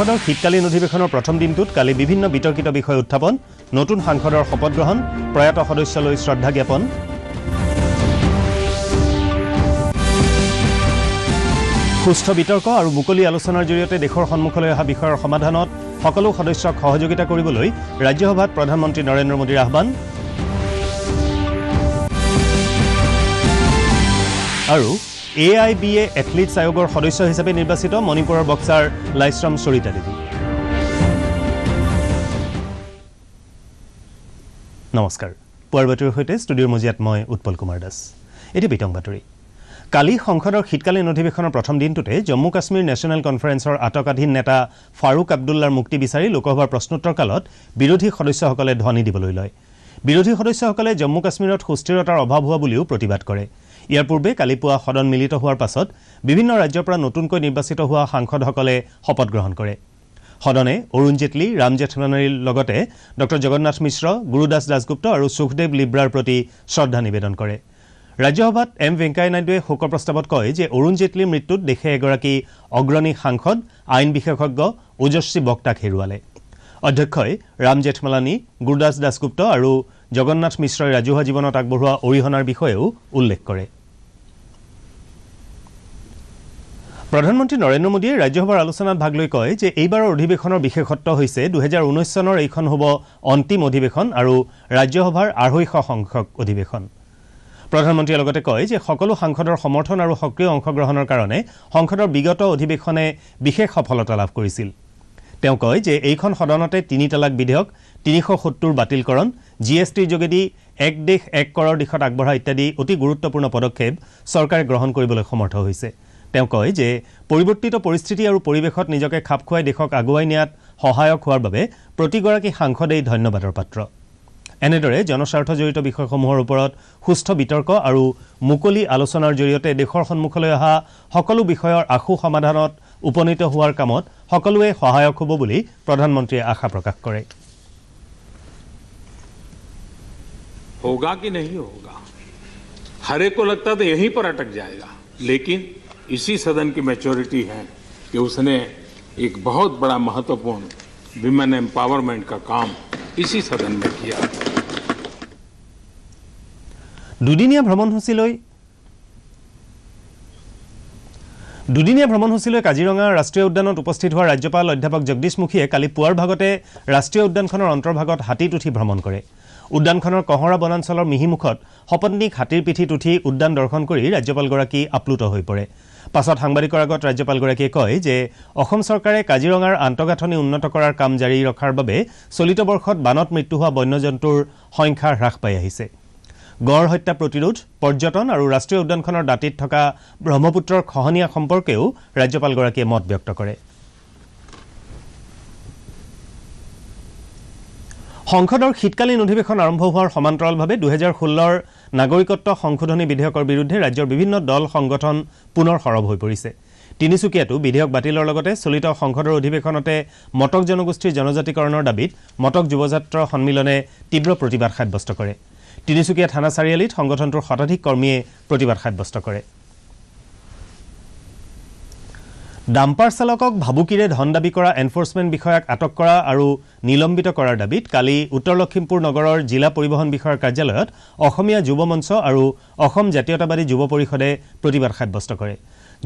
সংসদৰ শীতকালীন অধিৱেশনৰ প্ৰথম দিনটোত কালি বিভিন্ন বিতৰ্কিত বিষয় উত্থাপন নতুন সাংসদৰ শপত গ্ৰহণ প্ৰয়াত সদস্যলৈ শ্ৰদ্ধা জ্ঞাপন। সুস্থ বিতৰ্ক আৰু মুকলি আলোচনাৰ জৰিয়তে দেশৰ সন্মুখলৈ অহা বিষয়ৰ সমাধানত সকলো সদস্যক সহযোগিতা কৰিবলৈ ৰাজ্যসভাত প্ৰধানমন্ত্ৰী নৰেন্দ্ৰ মোদীৰ আহ্বান। আৰু এ আই বি এ এথলিটছ আয়োগৰ সদস্য হিচাপে নিৰ্বাচিত মণিপুৰৰ বক্সাৰ লাইশ্ৰম চৰিতা দেৱী নমস্কাৰ। পুৱাৰ বাতৰিৰ সৈতে ষ্টুডিঅ'ৰ মজিয়াত মই উৎপল কুমাৰ দাস। এতিয়া বিতং বাতৰি। কালি সংসদৰ শীতকালীন অধিৱেশনৰ প্ৰথম দিনটোতে জম্মু কাশ্মীৰ নেশ্যনেল কনফাৰেন্সৰ আটকাধীন নেতা ফাৰুক আবদুল্লাৰ মুক্তি বিচাৰি লোকসভাৰ প্ৰশ্নোত্তৰ কালত বিৰোধী সদস্যসকলে ধ্বনি দিবলৈ লয়। বিৰোধী সদস্যসকলে জম্মু কাশ্মীৰত সুস্থিৰতাৰ অভাৱ হোৱা বুলিও প্ৰতিবাদ কৰে। ইয়াৰ পূৰ্বে কালি পুৱা সদন মিলিত হোৱাৰ পাছত বিভিন্ন ৰাজ্যৰ পৰা নতুনকৈ নিৰ্বাচিত হোৱা সাংসদসকলে শপত গ্ৰহণ কৰে। সদনে অৰুণ জেটলী ৰাম জেঠমানীৰ লগতে ডঃ জগন্নাথ মিশ্ৰ গুৰুদাস দাসগুপ্ত আৰু সুখদেৱ লিব্ৰাৰ প্ৰতি শ্ৰদ্ধা নিবেদন কৰে। ৰাজ্যসভাত এম ভেংকায়া নাইডুৱে শোকৰ প্ৰস্তাৱত কয় যে অৰুণ জেটলীৰ মৃত্যুত দেশে এগৰাকী অগ্ৰণী সাংসদ আইন বিশেষজ্ঞ ওজস্বী বক্তাক হেৰুৱালে। অধ্যক্ষই ৰাম জেঠমালানী গুৰুদাস দাসগুপ্ত আৰু জগন্নাথ মিশ্ৰই ৰাজহুৱা জীৱনত আগবঢ়োৱা অৰিহণাৰ বিষয়েও উল্লেখ কৰে। প্ৰধানমন্ত্ৰী নৰেন্দ্ৰ মোদীয়ে ৰাজ্যসভাৰ আলোচনাত ভাগ লৈ কয় যে এইবাৰৰ অধিৱেশনৰ বিশেষত্ব হৈছে দুহেজাৰ ঊনৈছ চনৰ এইখন হ'ব অন্তিম অধিৱেশন আৰু ৰাজ্যসভাৰ আঢ়ৈশ সংখ্যক অধিৱেশন। প্ৰধানমন্ত্ৰীয়ে লগতে কয় যে সকলো সাংসদৰ সমৰ্থন আৰু সক্ৰিয় অংশগ্ৰহণৰ কাৰণে সংসদৰ বিগত অধিৱেশনে বিশেষ সফলতা লাভ কৰিছিল। তেওঁ কয় যে এইখন সদনতে তিনি তালাক বিধেয়ক তিনিশ সত্তৰ বাতিলকৰণ জি এছ টিৰ যোগেদি এক দেশ এক কৰৰ দিশত আগবঢ়া ইত্যাদি অতি গুৰুত্বপূৰ্ণ পদক্ষেপ চৰকাৰে গ্ৰহণ কৰিবলৈ সমৰ্থ হৈছে। তেওঁ কয় যে পৰিৱৰ্তিত পৰিস্থিতি আৰু পৰিৱেশত নিজকে খাপ খুৱাই দেশক আগুৱাই নিয়াত সহায়ক হোৱাৰ বাবে প্ৰতিগৰাকী সাংসদেই ধন্যবাদৰ পাত্ৰ এনেদৰে জনস্বাৰ্থ জড়িত বিষয়সমূহৰ ওপৰত সুস্থ বিতৰ্ক আৰু মুকলি আলোচনাৰ জৰিয়তে দেশৰ সন্মুখলৈ অহা সকলো বিষয়ৰ আশু সমাধানত উপনীত হোৱাৰ কামত সকলোৱে সহায়ক হ'ব বুলি প্ৰধানমন্ত্ৰীয়ে আশা প্ৰকাশ কৰে होगा कि नहीं होगा हर एक को लगता तो यहीं पर अटक जाएगा लेकिन इसी सदन की मैच्योरिटी है कि उसने एक बहुत बड़ा महत्वपूर्ण विमेन एम्पावरमेंट का काम इसी सदन में किया দুদিনীয়া ভ্ৰমণসূচীলৈ দুদিনীয়া ভ্ৰমণসূচীলৈ কাজিৰঙা ৰাষ্ট্ৰীয় উদ্যানত উপস্থিত হোৱা ৰাজ্যপাল অধ্যাপক জগদীশ মুখীয়ে কালি পুৱাৰ ভাগতে ৰাষ্ট্ৰীয় উদ্যানখনৰ অন্তৰ্ভাগত হাতীত উঠি ভ্ৰমণ কৰে উদ্যানখনৰ কহৰা বনাঞ্চলৰ মিহিমুখত সপত্নীক হাতীৰ পিঠিত উঠি উদ্যান দৰ্শন কৰি ৰাজ্যপালগৰাকী আপ্লুত হৈ পৰে পাছত সাংবাদিকৰ আগত ৰাজ্যপালগৰাকীয়ে কয় যে অসম চৰকাৰে কাজিৰঙাৰ আন্তঃগাঁথনি উন্নত কৰাৰ কাম জাৰি ৰখাৰ বাবে চলিত বৰ্ষত বানত মৃত্যু হোৱা বন্যজন্তুৰ সংখ্যা হ্ৰাস পাই আহিছে। গড় হত্যা প্ৰতিৰোধ পৰ্যটন আৰু ৰাষ্ট্ৰীয় উদ্যানখনৰ দাঁতিত থকা ব্ৰহ্মপুত্ৰৰ খহনীয়া সম্পৰ্কেও ৰাজ্যপালগৰাকীয়ে মত ব্যক্ত কৰে। সংসদৰ শীতকালীন অধিৱেশন আৰম্ভ হোৱাৰ সমান্তৰালভাৱে দুহেজাৰ ষোল্লৰ নাগৰিকত্ব সংশোধনী বিধেয়কৰ বিৰুদ্ধে ৰাজ্যৰ বিভিন্ন দল সংগঠন পুনৰ সৰব হৈ পৰিছে। তিনিচুকীয়াতো বিধেয়ক বাতিলৰ লগতে চলিত সংসদৰ অধিৱেশনতে মটক জনগোষ্ঠীৰ জনজাতিকৰণৰ দাবীত মটক যুৱযাত্ৰ সন্মিলনে তীব্ৰ প্ৰতিবাদ সাব্যস্ত কৰে। তিনিচুকীয়া থানা চাৰিআলিত সংগঠনটোৰ শতাধিক কৰ্মীয়ে প্ৰতিবাদ সাব্যস্ত কৰে। ডাম্পাৰ চালকক ভাবুকিৰে ধন দাবী কৰা এনফৰ্চমেণ্ট বিষয়াক আটক কৰা আৰু নিলম্বিত কৰাৰ দাবীত কালি উত্তৰ লখিমপুৰ নগৰৰ জিলা পৰিবহণ বিষয়াৰ কাৰ্যালয়ত অসমীয়া যুৱ মঞ্চ আৰু অসম জাতীয়তাবাদী যুৱ পৰিষদে প্ৰতিবাদ সাব্যস্ত কৰে।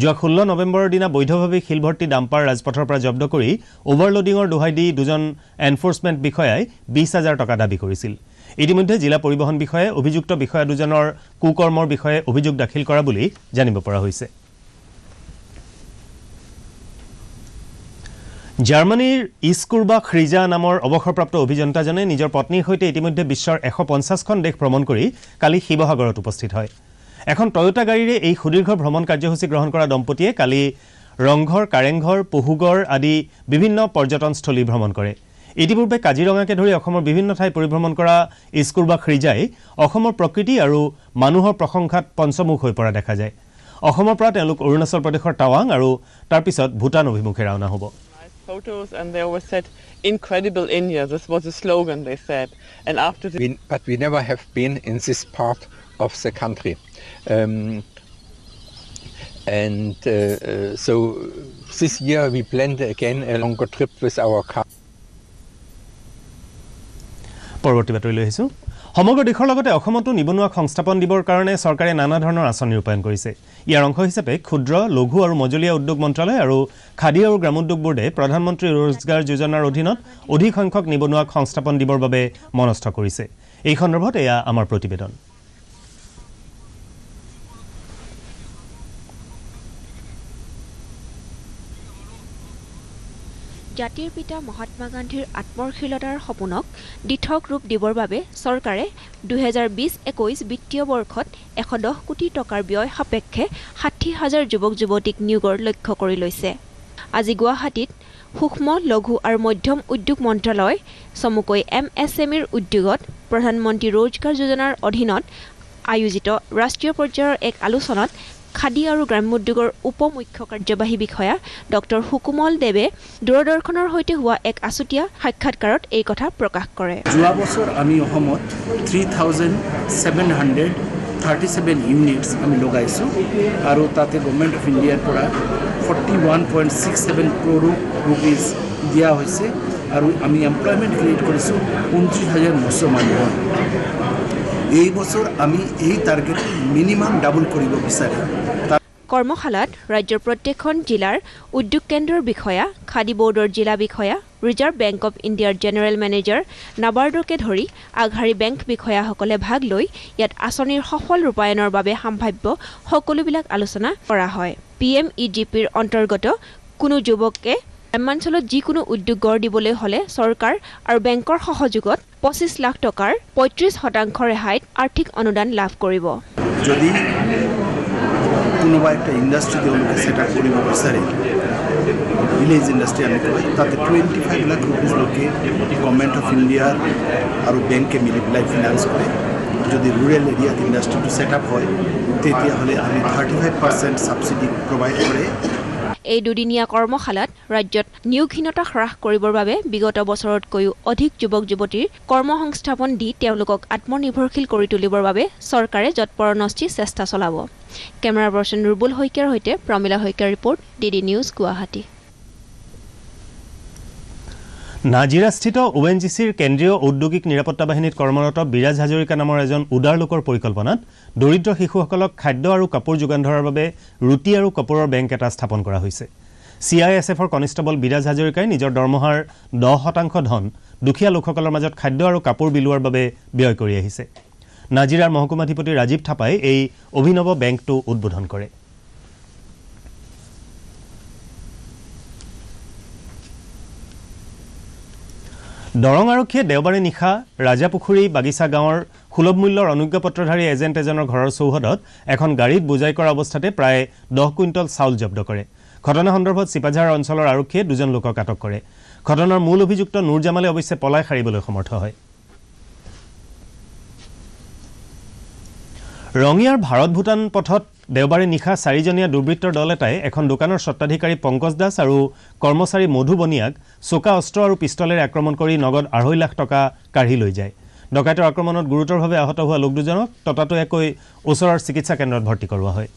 যোৱা ষোল্ল নৱেম্বৰৰ দিনা বৈধভাৱে শিলভৰ্তি ডাম্পাৰ ৰাজপথৰ পৰা জব্দ কৰি অভাৰলোডিঙৰ দোহাই দি দুজন এনফৰ্চমেণ্ট বিষয়াই বিছ হাজাৰ টকা দাবী কৰিছিল। ইতিমধ্যে জিলা পৰিবহণ বিষয়াই অভিযুক্ত বিষয়া দুজনৰ কুকৰ্মৰ বিষয়ে অভিযোগ দাখিল কৰা বুলি জানিব পৰা হৈছে। জাৰ্মানীৰ ইস্কুৰবা খ্ৰিজা নামৰ অৱসৰপ্ৰাপ্ত অভিযন্তাজনে নিজৰ পত্নীৰ সৈতে ইতিমধ্যে বিশ্বৰ এশ পঞ্চাছখন দেশ ভ্ৰমণ কৰি কালি শিৱসাগৰত উপস্থিত হয়। এখন টয়োটা গাড়ীৰে এই সুদীৰ্ঘ ভ্ৰমণ কাৰ্যসূচী গ্ৰহণ কৰা দম্পতীয়ে কালি ৰংঘৰ কাৰেংঘৰ পহুগড় আদি বিভিন্ন পৰ্যটনস্থলী ভ্ৰমণ কৰে। ইতিপূৰ্বে কাজিৰঙাকে ধৰি অসমৰ বিভিন্ন ঠাই পৰিভ্ৰমণ কৰা ইস্কুৰবা খ্ৰিজাই অসমৰ প্ৰকৃতি আৰু মানুহৰ প্ৰশংসাত পঞ্চমুখ হৈ পৰা দেখা যায়। অসমৰ পৰা তেওঁলোক অৰুণাচল প্ৰদেশৰ টাৱাং আৰু তাৰ পিছত ভূটান অভিমুখে ৰাওনা হ'ব। photos and they always said incredible india this was a slogan they said and after the we, but we never have been in this part of the country. Um, And uh, uh, so this year we planned again a longer trip with our car. পৰৱৰ্তী বাতৰিলৈ আহিছোঁ সমগ্ৰ দেশৰ লগতে অসমতো নিবনুৱাক সংস্থাপন দিবৰ কাৰণে চৰকাৰে নানা ধৰণৰ আঁচনি ৰূপায়ণ কৰিছে। ইয়াৰ অংশ হিচাপে ক্ষুদ্ৰ লঘু আৰু মজলীয়া উদ্যোগ মন্ত্ৰালয় আৰু খাদী আৰু গ্ৰামোদ্যোগ বোৰ্ডে প্ৰধানমন্ত্ৰী ৰোজগাৰ যোজনাৰ অধীনত অধিক সংখ্যক নিবনুৱাক সংস্থাপন দিবৰ বাবে মনস্থ কৰিছে। এই সন্দৰ্ভত এয়া আমাৰ প্ৰতিবেদন। জাতিৰ পিতা মহাত্মা গান্ধীৰ আত্মশীলতাৰ সপোনক দিঠক ৰূপ দিবৰ বাবে চৰকাৰে দুহেজাৰ বিছ একৈছ বিত্তীয় বৰ্ষত এশ দহ কোটি টকাৰ ব্যয় সাপেক্ষে ষাঠি হাজাৰ যুৱক যুৱতীক নিয়োগৰ লক্ষ্য কৰি লৈছে। আজি গুৱাহাটীত সূক্ষ্ম লঘু আৰু মধ্যম উদ্যোগ মন্ত্ৰালয় চমুকৈ এম এছ এম ইৰ উদ্যোগত প্ৰধানমন্ত্ৰী ৰোজগাৰ যোজনাৰ অধীনত আয়োজিত ৰাষ্ট্ৰীয় পৰ্যায়ৰ এক আলোচনাত খাদী আৰু গ্ৰাম্যোদ্যোগৰ উপ মুখ্য কাৰ্যবাহী বিষয়া ডক্টৰ সুকুমল দেৱে দূৰদৰ্শনৰ সৈতে হোৱা এক আছুতীয়া সাক্ষাৎকাৰত এই কথা প্ৰকাশ কৰে। যোৱা বছৰ আমি অসমত three thousand seven hundred thirty seven units আমি লগাইছোঁ আৰু তাতে গভৰ্ণমেণ্ট অফ ইণ্ডিয়াৰ পৰা forty one point six seven crore rupees দিয়া হৈছে আৰু আমি এমপ্লয়মেণ্ট ক্ৰিয়েট কৰিছোঁ ঊনত্ৰিছ হাজাৰ নশ মানুহৰ। এই বছৰ আমি এই টাৰ্গেট মিনিমাম ডাবল কৰিব বিচাৰিম। কৰ্মশালাত ৰাজ্যৰ প্ৰত্যেকখন জিলাৰ উদ্যোগ কেন্দ্ৰৰ বিষয়া খাদী বৰ্ডৰ জিলা বিষয়া ৰিজাৰ্ভ বেংক অৱ ইণ্ডিয়াৰ জেনেৰেল মেনেজাৰ নাবাৰ্ডকে ধৰি আগশাৰী বেংক বিষয়াসকলে ভাগ লৈ ইয়াত আঁচনিৰ সফল ৰূপায়ণৰ বাবে সম্ভাৱ্য সকলোবিলাক আলোচনা কৰা হয়। পি এম ই জি পিৰ অন্তৰ্গত কোনো যুৱকে গ্ৰাম্যাঞ্চলত যিকোনো উদ্যোগ গঢ় দিবলৈ হ'লে চৰকাৰ আৰু বেংকৰ সহযোগত পঁচিছ লাখ টকাৰ পঁয়ত্ৰিছ শতাংশ ৰেহাইত আৰ্থিক অনুদান লাভ কৰিব। কোনোবা একটা ইণ্ডাষ্ট্ৰি তেওঁলোকে ছেট আপ কৰিব বিচাৰে ভিলেজ ইণ্ডাষ্ট্ৰি আমি কয় তাতে টুৱেণ্টি ফাইভ লাখ ৰুপিজলৈকে গভৰ্ণমেণ্ট অফ ইণ্ডিয়াৰ আৰু বেংকে মিলি পেলাই ফিনান্স কৰে যদি ৰুৰেল এৰিয়াত ইণ্ডাষ্ট্ৰিটো ছেট আপ হয় তেতিয়াহ'লে আমি thirty five percent subsidy provide কৰে এই দুদিনীয়া কৰ্মশালাত ৰাজ্যত নিয়োগহীনতা হ্ৰাস কৰিবৰ বাবে বিগত বছৰতকৈও অধিক যুৱক যুৱতীৰ কৰ্মসংস্থাপন দি তেওঁলোকক আত্মনিৰ্ভৰশীল কৰি তুলিবৰ বাবে চৰকাৰে যৎপৰণষ্টি চেষ্টা চলাব। কেমেৰা পাৰ্চন ৰুবুল শইকীয়াৰ সৈতে প্ৰমীলা শইকীয়াৰ report D D news Guwahati নাজিৰাস্থিত O N G চিৰ কেন্দ্ৰীয় ঔদ্যোগিক নিৰাপত্তা বাহিনীত কৰ্মৰত বিৰাজ হাজৰিকা নামৰ এজন উদাৰ লোকৰ পৰিকল্পনাত দৰিদ্ৰ শিশুসকলক খাদ্য আৰু কাপোৰ যোগান ধৰাৰ বাবে ৰুটি আৰু কাপোৰৰ বেংক এটা স্থাপন কৰা হৈছে। চি আই এছ এফৰ কনিষ্টবল বিৰাজ হাজৰিকাই নিজৰ দৰমহাৰ দহ শতাংশ ধন দুখীয়া লোকসকলৰ মাজত খাদ্য আৰু কাপোৰ বিলোৱাৰ বাবে ব্যয় কৰি আহিছে। নাজিৰাৰ মহকুমাধিপতি ৰাজীৱ থাপাই এই অভিনৱ বেংকটো উদ্বোধন কৰে। দৰং আৰক্ষীয়ে দেওবাৰে নিশা ৰাজাপুখুৰী বাগিচা গাঁৱৰ সুলভ মূল্যৰ অনুজ্ঞাপত্ৰধাৰী এজেণ্ট এজনৰ ঘৰৰ চৌহদত এখন গাড়ীত বোজাই কৰা অৱস্থাতে প্ৰায় দহ কুইণ্টল চাউল জব্দ কৰে। ঘটনা সন্দৰ্ভত চিপাঝাৰ অঞ্চলৰ আৰক্ষীয়ে দুজন লোকক আটক কৰে। ঘটনাৰ মূল অভিযুক্ত নুৰ জামালে অৱশ্যে পলাই সাৰিবলৈ সমৰ্থ হয়। ৰঙিয়াৰ ভাৰত ভূটান পথত দেওবাৰে নিশা চাৰিজনীয়া দুৰ্বৃত্তৰ দল এটাই এখন দোকানৰ স্বত্বাধিকাৰী পংকজ দাস আৰু কৰ্মচাৰী মধু বনিয়াক চোকা অস্ত্ৰ আৰু পিষ্টলেৰে আক্ৰমণ কৰি নগদ আঢ়ৈ লাখ টকা কাঢ়ি লৈ যায়। ডকাইতৰ আক্ৰমণত গুৰুতৰভাৱে আহত হোৱা লোক দুজনক ততাতৈয়াকৈ ওচৰৰ চিকিৎসা কেন্দ্ৰত ভৰ্তি কৰোৱা হয়।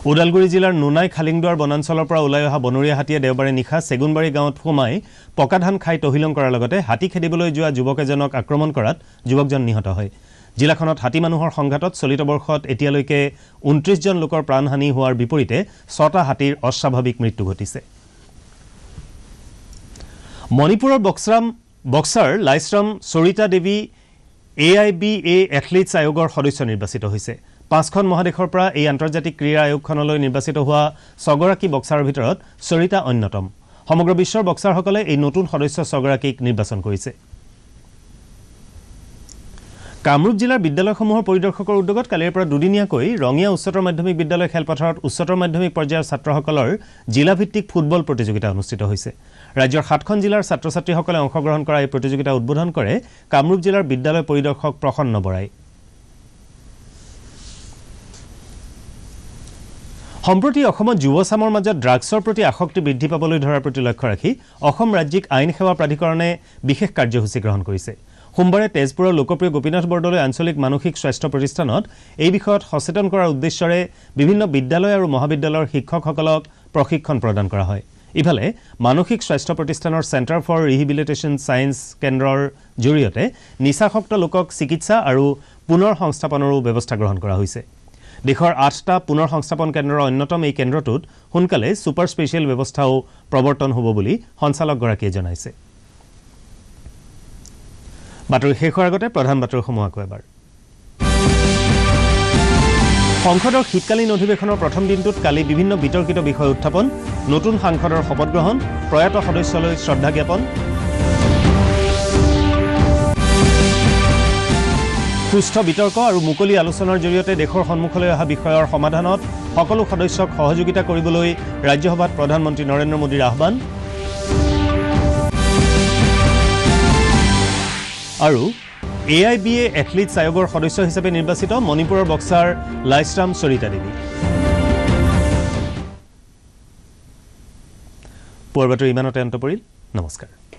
ওদালগুৰি জিলাৰ নোনাই খালিংদুৱাৰ বনাঞ্চলৰ পৰা ওলাই অহা বনৰীয়া হাতীয়ে দেওবাৰে নিশা চেগুনবাৰী গাঁৱত সোমাই পকা ধান খাই তহিলং কৰাৰ লগতে হাতী খেদিবলৈ যোৱা যুৱক এজনক আক্ৰমণ কৰাত যুৱকজন নিহত হয়। জিলাখনত হাতী মানুহৰ সংঘাতত চলিত বৰ্ষত এতিয়ালৈকে ঊনত্ৰিছজন লোকৰ প্ৰাণহানি হোৱাৰ বিপৰীতে ছটা হাতীৰ অস্বাভাৱিক মৃত্যু ঘটিছে। মণিপুৰৰ বক্সৰাম boxer Laishram Sarita Devi A I B A athletes আয়োগৰ সদস্য নিৰ্বাচিত হৈছে। পাঁচখন মহাদেশৰ পৰা এই আন্তৰ্জাতিক ক্ৰীড়া আয়োগখনলৈ নিৰ্বাচিত হোৱা ছগৰাকী বক্সাৰৰ ভিতৰত সৰিতা অন্যতম। সমগ্ৰ বিশ্বৰ বক্সাৰসকলে এই নতুন সদস্য ছগৰাকীক নিৰ্বাচন কৰিছে। কামৰূপ জিলাৰ বিদ্যালয়সমূহৰ পৰিদৰ্শকৰ উদ্যোগত কালিৰ পৰা দুদিনীয়াকৈ ৰঙিয়া উচ্চতৰ মাধ্যমিক বিদ্যালয় খেলপথাৰত উচ্চতৰ মাধ্যমিক পৰ্যায়ৰ ছাত্ৰসকলৰ জিলাভিত্তিক ফুটবল প্ৰতিযোগিতা অনুষ্ঠিত হৈছে। ৰাজ্যৰ সাতখন জিলাৰ ছাত্ৰ ছাত্ৰীসকলে অংশগ্ৰহণ কৰা এই প্ৰতিযোগিতা উদ্বোধন কৰে কামৰূপ জিলাৰ বিদ্যালয় পৰিদৰ্শক প্ৰসন্ন বৰাই। সম্প্ৰতি অসমত যুৱচামৰ মাজত ড্ৰাগছৰ প্ৰতি আসক্তি বৃদ্ধি পাবলৈ ধৰাৰ প্ৰতি লক্ষ্য ৰাখি অসম ৰাজ্যিক আইন সেৱা প্ৰাধিকৰণে বিশেষ কাৰ্যসূচী গ্ৰহণ কৰিছে। সোমবাৰে তেজপুৰৰ লোকপ্ৰিয় গোপীনাথ বৰদলৈ আঞ্চলিক মানসিক স্বাস্থ্য প্ৰতিষ্ঠানত এই বিষয়ত সচেতন কৰাৰ উদ্দেশ্যৰে বিভিন্ন বিদ্যালয় আৰু মহাবিদ্যালয়ৰ শিক্ষকসকলক প্ৰশিক্ষণ প্ৰদান কৰা হয়। ইফালে মানসিক স্বাস্থ্য প্ৰতিষ্ঠানৰ চেণ্টাৰ ফৰ ৰিহেবিলিটেশ্যন ছায়েন্স কেন্দ্ৰৰ জৰিয়তে নিচাসক্ত লোকক চিকিৎসা আৰু পুনৰ সংস্থাপনৰো ব্যৱস্থা গ্ৰহণ কৰা হৈছে। দেশৰ আঠটা পুনৰ সংস্থাপন কেন্দ্ৰৰ অন্যতম এই কেন্দ্ৰটোত সোনকালে ছুপাৰ স্পেচিয়েল ব্যৱস্থাও প্ৰৱৰ্তন হ'ব বুলি সঞ্চালকগৰাকীয়ে জনাইছে। বাতৰি শেষ হোৱাৰ আগতে প্ৰধান বাতৰিসমূহ আকৌ এবাৰ। সংসদৰ শীতকালীন অধিৱেশনৰ প্ৰথম দিনটোত কালি বিভিন্ন বিতৰ্কিত বিষয় উত্থাপন নতুন সাংসদৰ শপত গ্ৰহণ প্ৰয়াত সদস্যলৈ শ্ৰদ্ধা জ্ঞাপন সুস্থ বিতৰ্ক আৰু মুকলি আলোচনাৰ জৰিয়তে দেশৰ সন্মুখলৈ অহা বিষয়ৰ সমাধানত সকলো সদস্যক সহযোগিতা কৰিবলৈ ৰাজ্যসভাত প্ৰধানমন্ত্ৰী নৰেন্দ্ৰ মোদীৰ আহ্বান। আৰু এ আই বি এ এথলিটছ আয়োগৰ সদস্য হিচাপে নিৰ্বাচিত মণিপুৰৰ বক্সাৰ লাইশ্ৰাম চৰিতা দেৱী পুৱাৰ বাতৰি ইমানতে অন্ত পৰিল নমস্কাৰ।